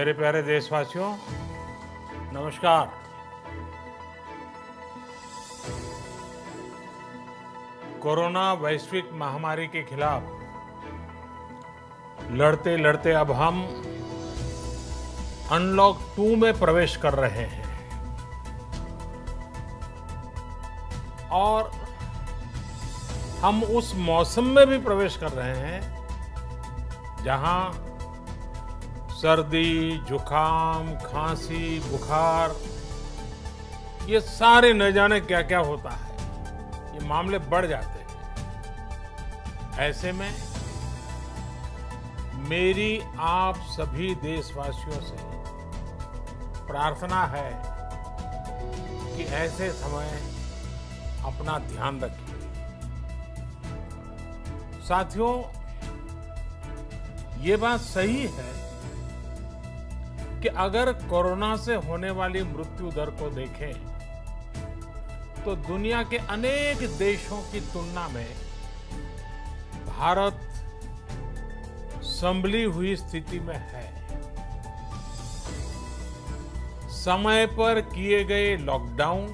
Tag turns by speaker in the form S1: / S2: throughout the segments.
S1: मेरे प्यारे देशवासियों, नमस्कार। कोरोना वैश्विक महामारी के खिलाफ लड़ते लड़ते अब हम अनलॉक टू में प्रवेश कर रहे हैं। और हम उस मौसम में भी प्रवेश कर रहे हैं जहाँ सर्दी, जुकाम, खांसी, बुखार, ये सारे न जाने क्या क्या होता है। ये मामले बढ़ जाते हैं। ऐसे में मेरी आप सभी देशवासियों से प्रार्थना है कि ऐसे समय अपना ध्यान रखिए। साथियों, ये बात सही है कि अगर कोरोना से होने वाली मृत्यु दर को देखें तो दुनिया के अनेक देशों की तुलना में भारत संभली हुई स्थिति में है। समय पर किए गए लॉकडाउन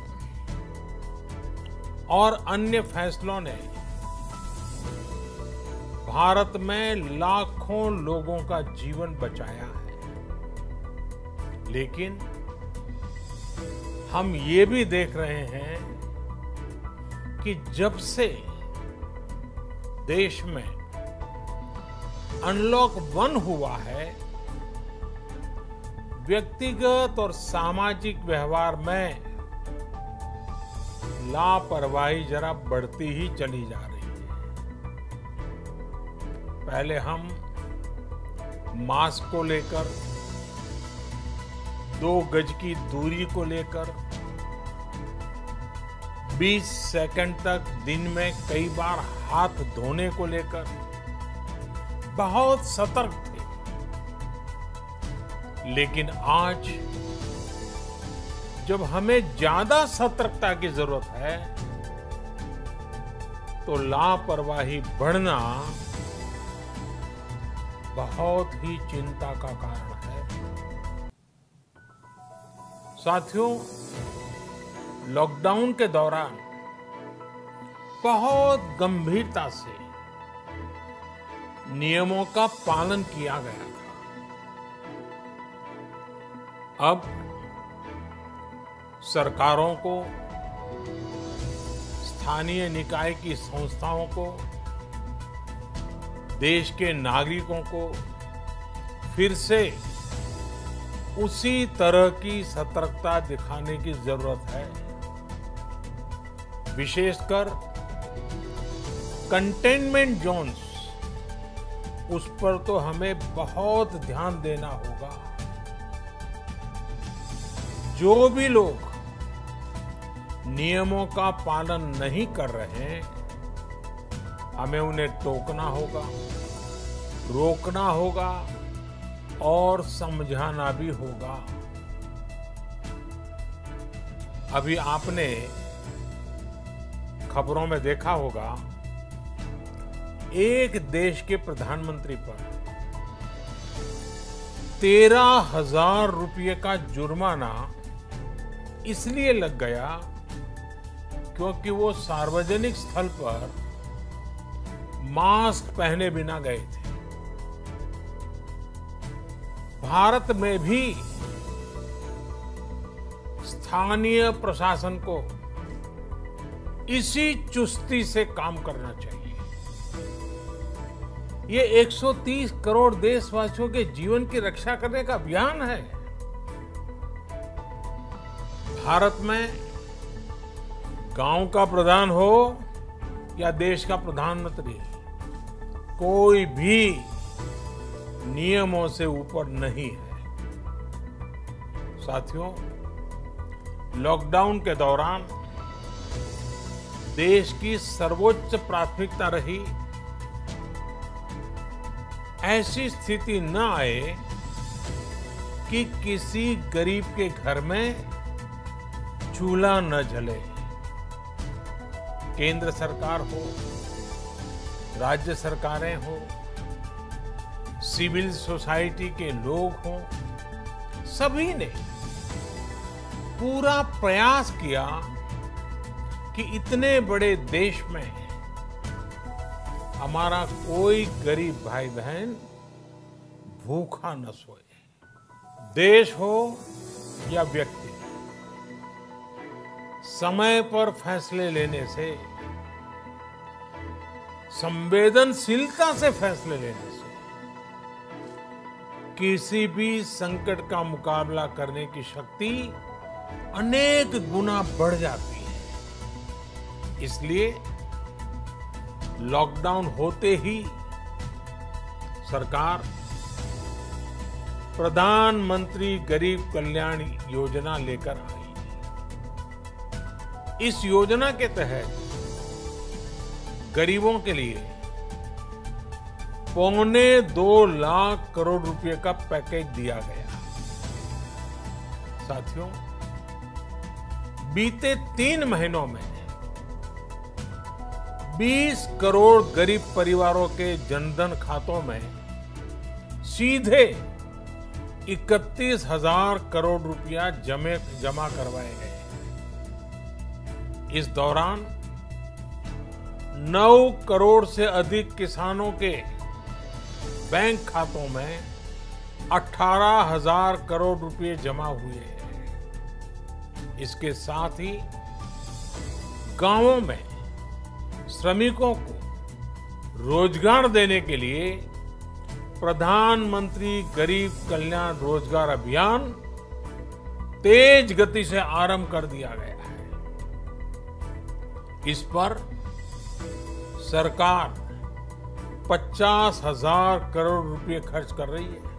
S1: और अन्य फैसलों ने भारत में लाखों लोगों का जीवन बचाया है। लेकिन हम ये भी देख रहे हैं कि जब से देश में अनलॉक वन हुआ है, व्यक्तिगत और सामाजिक व्यवहार में लापरवाही जरा बढ़ती ही चली जा रही है। पहले हम मास्क को लेकर दो गज की दूरी को लेकर 20 सेकंड तक दिन में कई बार हाथ धोने को लेकर बहुत सतर्क थे। लेकिन आज जब हमें ज़्यादा सतर्कता की ज़रूरत है तो लापरवाही बढ़ना बहुत ही चिंता का कारण है। साथियों लॉकडाउन के दौरान बहुत गंभीरता से नियमों का पालन किया गया था। अब सरकारों को, स्थानीय निकाय की संस्थाओं को, देश के नागरिकों को फिर से उसी तरह की सतर्कता दिखाने की ज़रूरत है। विशेषकर कंटेनमेंट जोन्स उस पर तो हमें बहुत ध्यान देना होगा। जो भी लोग नियमों का पालन नहीं कर रहे हैं, हमें उन्हें टोकना होगा, रोकना होगा और समझाना भी होगा। अभी आपने खबरों में देखा होगा, एक देश के प्रधानमंत्री पर तेरह हज़ार रुपये का जुर्माना इसलिए लग गया क्योंकि वो सार्वजनिक स्थल पर मास्क पहने बिना गए थे। भारत में भी स्थानीय प्रशासन को इसी चुस्ती से काम करना चाहिए। ये 130 करोड़ देशवासियों के जीवन की रक्षा करने का अभियान है। भारत में गाँव का प्रधान हो या देश का प्रधानमंत्री, कोई भी नियमों से ऊपर नहीं है। साथियों लॉकडाउन के दौरान देश की सर्वोच्च प्राथमिकता रही। ऐसी स्थिति न आए कि किसी गरीब के घर में चूल्हा न जले। केंद्र सरकार हो, राज्य सरकारें हो सिविल सोसाइटी के लोग हों, सभी ने पूरा प्रयास किया कि इतने बड़े देश में हमारा कोई गरीब भाई बहन भूखा न सोए। देश हो या व्यक्ति, समय पर फैसले लेने से, संवेदनशीलता से फैसले लेने से किसी भी संकट का मुकाबला करने की शक्ति अनेक गुना बढ़ जाती है। इसलिए लॉकडाउन होते ही सरकार, प्रधानमंत्री गरीब कल्याण योजना लेकर आई। इस योजना के तहत गरीबों के लिए पौने दो लाख करोड़ रुपए का पैकेज दिया गया। साथियों, बीते तीन महीनों में 20 करोड़ गरीब परिवारों के जनधन खातों में सीधे इकतीस हज़ार करोड़ रुपया जमे, जमा करवाए गए। इस दौरान 9 करोड़ से अधिक किसानों के बैंक खातों में अठारह हज़ार करोड़ रुपए जमा हुए हैं। इसके साथ ही गाँवों में श्रमिकों को रोज़गार देने के लिए प्रधानमंत्री गरीब कल्याण रोज़गार अभियान तेज गति से आरंभ कर दिया गया है। इस पर सरकार पचास हज़ार करोड़ रुपए खर्च कर रही है।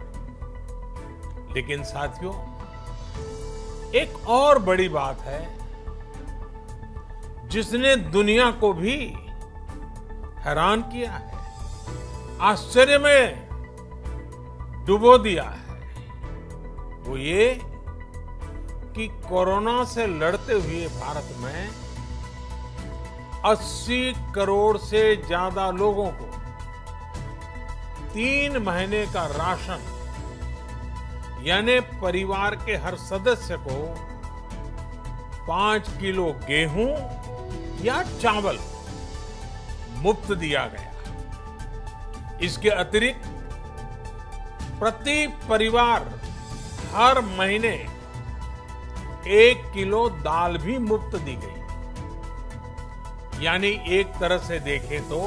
S1: लेकिन साथियों, एक और बड़ी बात है, जिसने दुनिया को भी हैरान किया है, आश्चर्य में डुबो दिया है, वो ये कि कोरोना से लड़ते हुए भारत में 80 करोड़ से ज़्यादा लोगों को तीन महीने का राशन, यानी परिवार के हर सदस्य को पाँच किलो गेहूँ या चावल मुफ़्त दिया गया। इसके अतिरिक्त प्रति परिवार हर महीने एक किलो दाल भी मुफ़्त दी गई। यानी एक तरह से देखें तो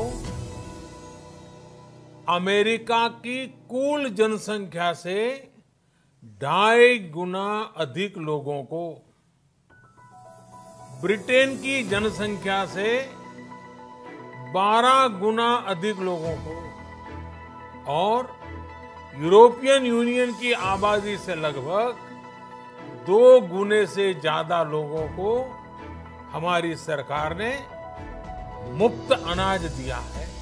S1: अमेरिका की कुल जनसंख्या से ढाई गुना अधिक लोगों को। ब्रिटेन की जनसंख्या से 12 गुना अधिक लोगों को और यूरोपियन यूनियन की आबादी से लगभग दो गुने से ज़्यादा लोगों को हमारी सरकार ने मुफ़्त अनाज दिया है।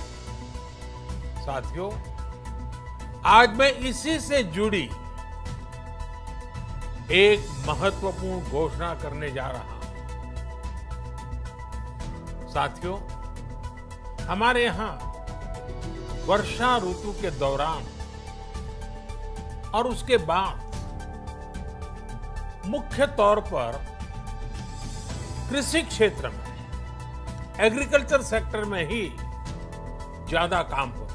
S1: साथियों, आज मैं इसी से जुड़ी एक महत्वपूर्ण घोषणा करने जा रहा हूँ। साथियों, हमारे यहाँ वर्षा ऋतु के दौरान और उसके बाद मुख्य तौर पर कृषि क्षेत्र में, एग्रीकल्चर सेक्टर में ही ज़्यादा काम है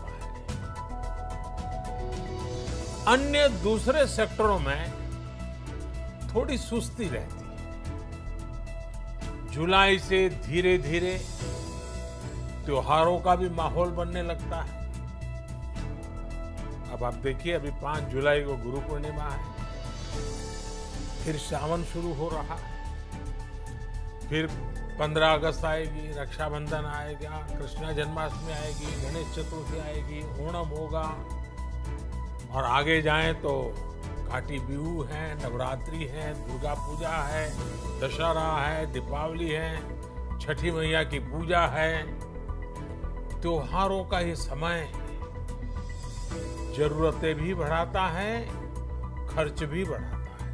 S1: अन्य दूसरे सेक्टरों में थोड़ी सुस्ती रहती है। जुलाई से धीरे धीरे त्योहारों का भी माहौल बनने लगता है। अब आप देखिए, अभी पाँच जुलाई को गुरु पूर्णिमा है। फिर सावन शुरू हो रहा है। फिर पंद्रह अगस्त आएगी, रक्षाबंधन आएगा, कृष्णा जन्माष्टमी आएगी, गणेश चतुर्थी आएगी, ओणम होगा। और आगे जाएँ तो काटी बिहू है, नवरात्रि है, दुर्गा पूजा है, दशहरा है, दीपावली है, छठी मैया की पूजा है। त्योहारों का ये समय जरूरतें भी बढ़ाता है, खर्च भी बढ़ाता है।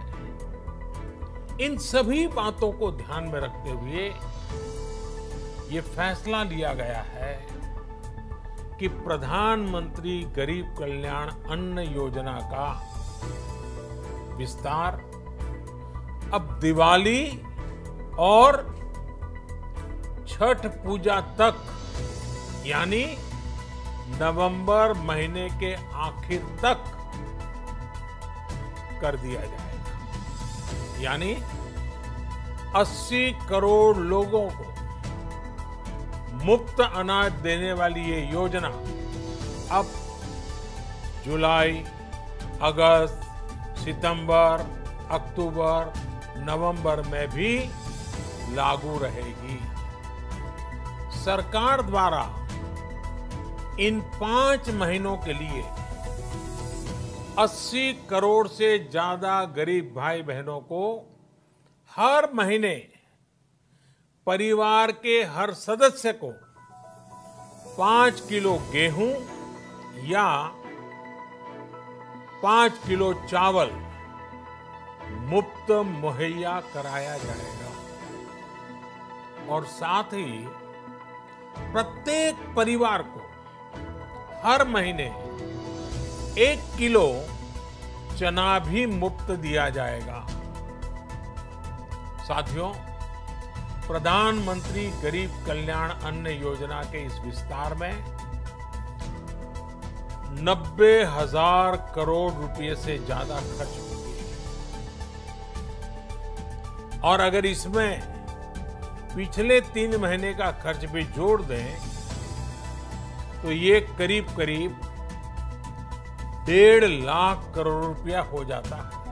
S1: इन सभी बातों को ध्यान में रखते हुए ये फैसला लिया गया है कि प्रधानमंत्री गरीब कल्याण अन्न योजना का विस्तार, अब दिवाली और छठ पूजा तक, यानी नवंबर महीने के आखिर तक कर दिया जाएगा। यानी 80 करोड़ लोगों को मुफ़्त अनाज देने वाली ये योजना अब जुलाई, अगस्त, सितंबर, अक्टूबर, नवंबर में भी लागू रहेगी। सरकार द्वारा इन पाँच महीनों के लिए 80 करोड़ से ज़्यादा गरीब भाई बहनों को हर महीने परिवार के हर सदस्य को पाँच किलो गेहूँ या पाँच किलो चावल मुफ़्त मुहैया कराया जाएगा। और साथ ही प्रत्येक परिवार को हर महीने एक किलो चना भी मुफ़्त दिया जाएगा। साथियों प्रधानमंत्री गरीब कल्याण अन्न योजना के इस विस्तार में नब्बे हज़ार करोड़ रुपए से ज़्यादा खर्च होंगे और अगर इसमें पिछले तीन महीने का खर्च भी जोड़ दें तो ये करीब करीब डेढ़ लाख करोड़ रुपया हो जाता है।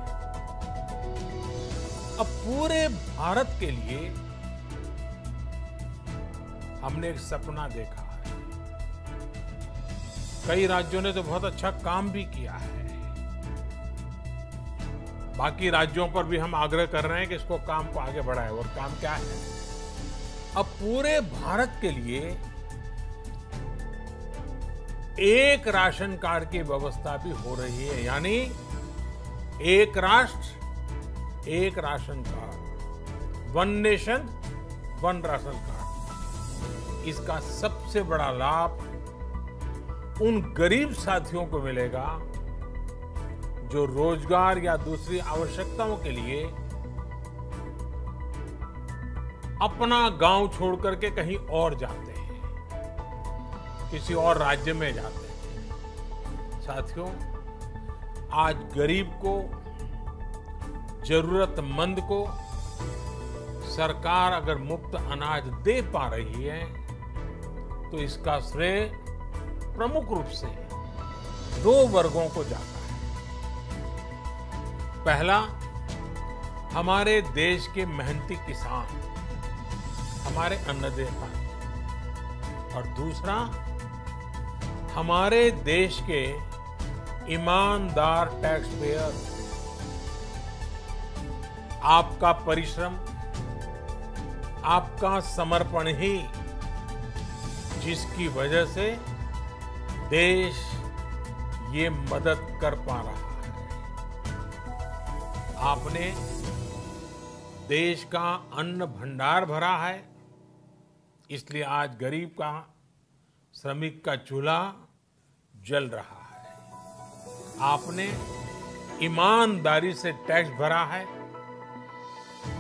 S1: अब पूरे भारत के लिए हमने एक सपना देखा है। कई राज्यों ने तो बहुत अच्छा काम भी किया है। बाकी राज्यों पर भी हम आग्रह कर रहे हैं कि इसको काम को आगे बढ़ाए। और काम क्या है? अब पूरे भारत के लिए एक राशन कार्ड की व्यवस्था भी हो रही है। यानी एक राष्ट्र, एक ration card. One nation, one ration card. इसका सबसे बड़ा लाभ उन गरीब साथियों को मिलेगा जो रोज़गार या दूसरी आवश्यकताओं के लिए अपना गाँव छोड़ करके कहीं और जाते हैं, किसी और राज्य में जाते हैं। साथियों, आज गरीब को, जरूरतमंद को सरकार अगर मुफ़्त अनाज दे पा रही है तो इसका श्रेय प्रमुख रूप से दो वर्गों को जाता है। पहला, हमारे देश के मेहनती किसान, हमारे अन्नदेता। और दूसरा, हमारे देश के ईमानदार टैक्स पेयर आपका परिश्रम, आपका समर्पण ही जिसकी वजह से देश ये मदद कर पा रहा है। आपने देश का अन्न भंडार भरा है, इसलिए आज गरीब का, श्रमिक का चूल्हा जल रहा है। आपने ईमानदारी से टैक्स भरा है,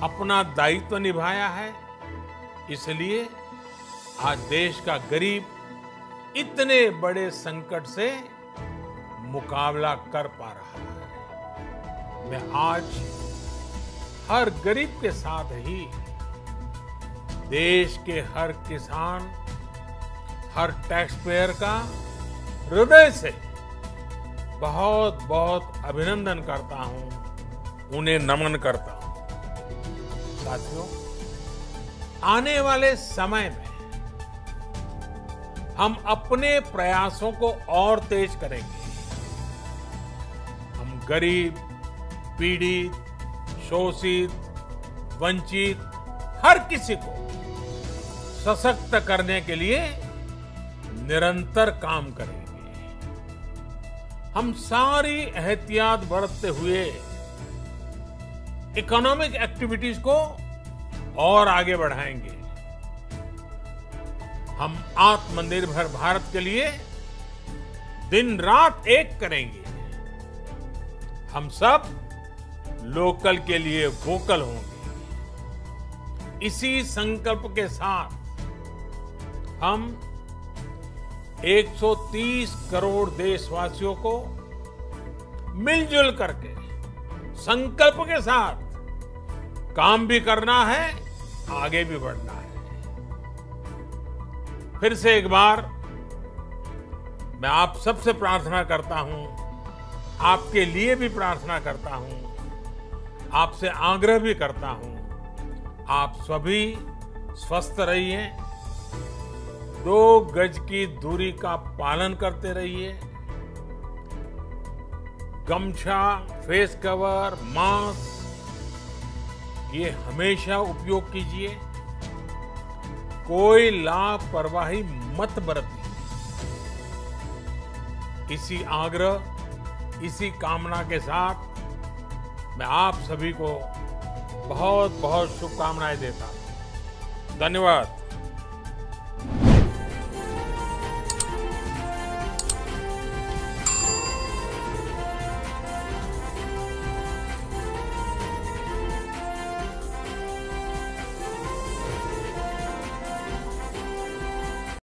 S1: अपना दायित्व निभाया है, इसलिए आज देश का गरीब इतने बड़े संकट से मुकाबला कर पा रहा है। मैं आज हर गरीब के साथ ही देश के हर किसान, हर टैक्स पेयर का हृदय से बहुत बहुत अभिनंदन करता हूँ, उन्हें नमन करता हूँ। साथियों, आने वाले समय में हम अपने प्रयासों को और तेज करेंगे। हम गरीब, पीड़ित, शोषित, वंचित, हर किसी को सशक्त करने के लिए निरंतर काम करेंगे। हम सारी एहतियात बरतते हुए इकोनॉमिक एक्टिविटीज़ को और आगे बढ़ाएँगे। हम आत्मनिर्भर भारत के लिए दिन रात एक करेंगे। हम सब लोकल के लिए वोकल होंगे। इसी संकल्प के साथ हम 130 करोड़ देशवासियों को मिलजुल करके संकल्प के साथ काम भी करना है, आगे भी बढ़ना है। फिर से एक बार मैं आप सबसे प्रार्थना करता हूँ, आपके लिए भी प्रार्थना करता हूँ, आपसे आग्रह भी करता हूँ, आप सभी स्वस्थ रहिए, दो गज की दूरी का पालन करते रहिए, गमछा, फेस कवर मास्क ये हमेशा उपयोग कीजिए। कोई लापरवाही मत बरती। इसी आग्रह, इसी कामना के साथ मैं आप सभी को बहुत बहुत शुभकामनाएँ देता हूँ। धन्यवाद।